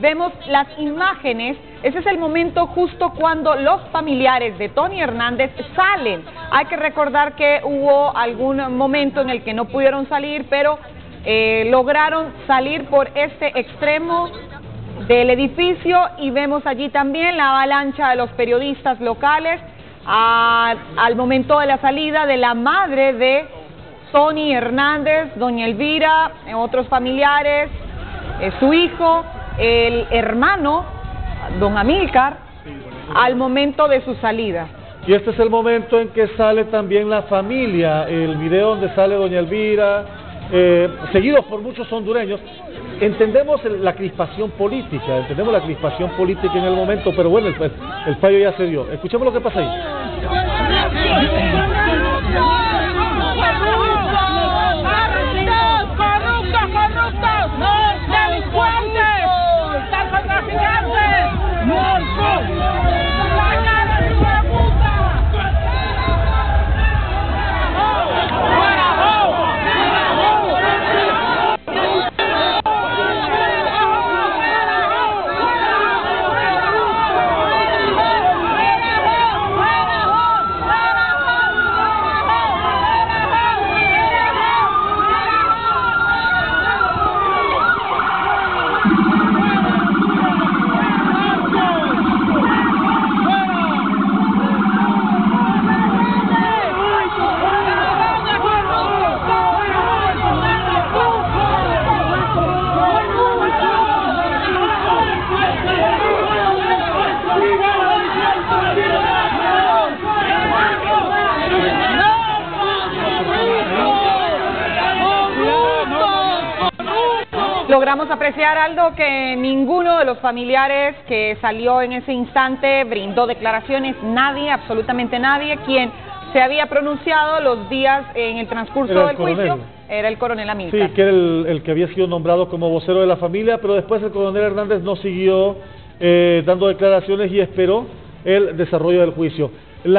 vemos las imágenes. Ese es el momento justo cuando los familiares de Tony Hernández salen. Hay que recordar que hubo algún momento en el que no pudieron salir, pero eh, lograron salir por este extremo del edificio y vemos allí también la avalancha de los periodistas locales al momento de la salida de la madre de Tony Hernández, doña Elvira, otros familiares, eh, su hijo, el hermano, don Amílcar, al momento de su salida. Y este es el momento en que sale también la familia, el video donde sale doña Elvira, eh, seguidos por muchos hondureños. Entendemos la crispación política, entendemos la crispación política en el momento, pero bueno, el, el fallo ya se dio. Escuchemos lo que pasa ahí. Logramos apreciar, Aldo, que ninguno de los familiares que salió en ese instante brindó declaraciones, nadie, absolutamente nadie, quien se había pronunciado los días en el transcurso del juicio era el coronel Amílcar. Sí, que era el, que había sido nombrado como vocero de la familia, pero después el coronel Hernández no siguió eh, dando declaraciones y esperó el desarrollo del juicio. La